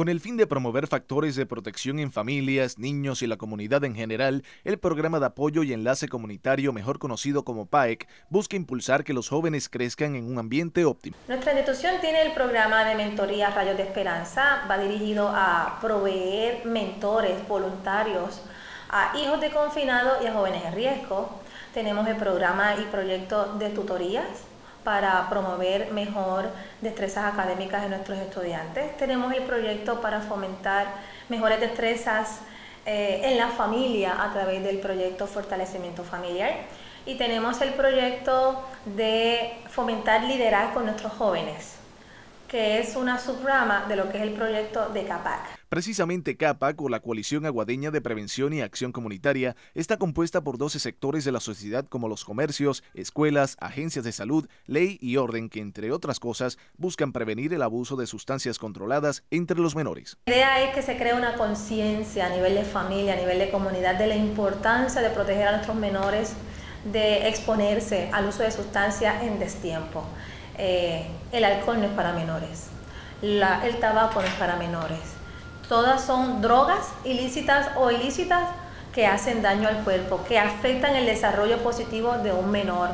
Con el fin de promover factores de protección en familias, niños y la comunidad en general, el programa de apoyo y enlace comunitario, mejor conocido como PAEC, busca impulsar que los jóvenes crezcan en un ambiente óptimo. Nuestra institución tiene el programa de mentoría Rayos de Esperanza, va dirigido a proveer mentores voluntarios a hijos de confinados y a jóvenes en riesgo. Tenemos el programa y proyecto de tutorías para promover mejor destrezas académicas de nuestros estudiantes. Tenemos el proyecto para fomentar mejores destrezas eh, en la familia a través del proyecto Fortalecimiento Familiar. Y tenemos el proyecto de fomentar liderazgo con nuestros jóvenes, que es una subrama de lo que es el proyecto de CAPAC. Precisamente CAPAC, o la Coalición Aguadeña de Prevención y Acción Comunitaria, está compuesta por 12 sectores de la sociedad como los comercios, escuelas, agencias de salud, ley y orden que, entre otras cosas, buscan prevenir el abuso de sustancias controladas entre los menores. La idea es que se cree una conciencia a nivel de familia, a nivel de comunidad, de la importancia de proteger a nuestros menores de exponerse al uso de sustancias en destiempo. Eh, el alcohol no es para menores, el tabaco no es para menores Todas son drogas ilícitas o ilícitas que hacen daño al cuerpo, que afectan el desarrollo positivo de un menor